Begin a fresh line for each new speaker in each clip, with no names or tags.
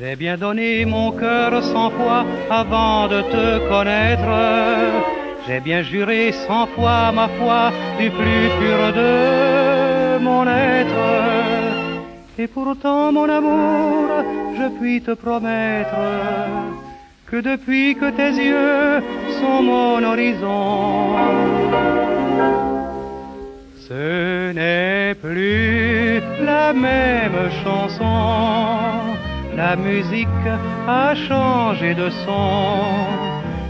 J'ai bien donné mon cœur cent fois avant de te connaître. J'ai bien juré cent fois ma foi du plus pur de mon être. Et pourtant, mon amour, je puis te promettre que depuis que tes yeux sont mon horizon, ce n'est plus la même chanson. La musique a changé de son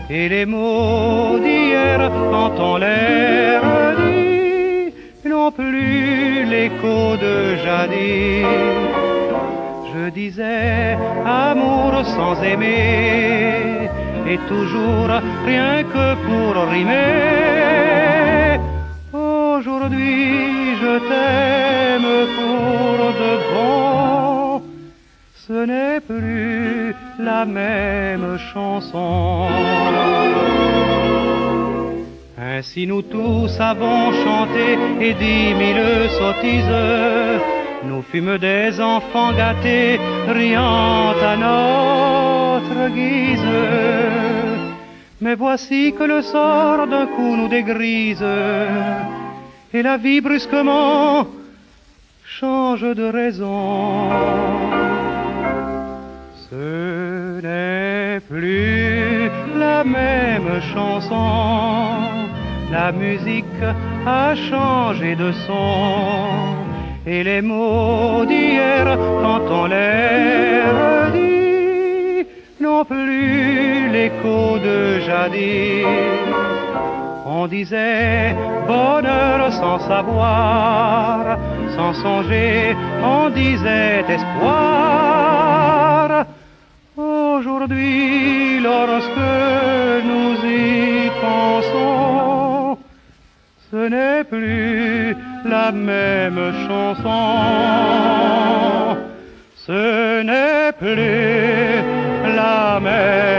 et les mots d'hier quand on l'air dit n'ont plus l'écho de jadis. Je disais amour sans aimer et toujours rien que pour rimer. Aujourd'hui je t'aime pour de bon. Ce n'est plus la même chanson. Ainsi nous tous avons chanté et dix mille sottises. Nous fûmes des enfants gâtés, riant à notre guise. Mais voici que le sort d'un coup nous dégrise, et la vie brusquement change de raison. Plus la même chanson, la musique a changé de son, et les mots d'hier, quand on les redit, n'ont plus l'écho de jadis. On disait bonheur sans savoir, sans songer, on disait espoir. Aujourd'hui, lorsque nous y pensons, ce n'est plus la même chanson. Ce n'est plus la même chanson.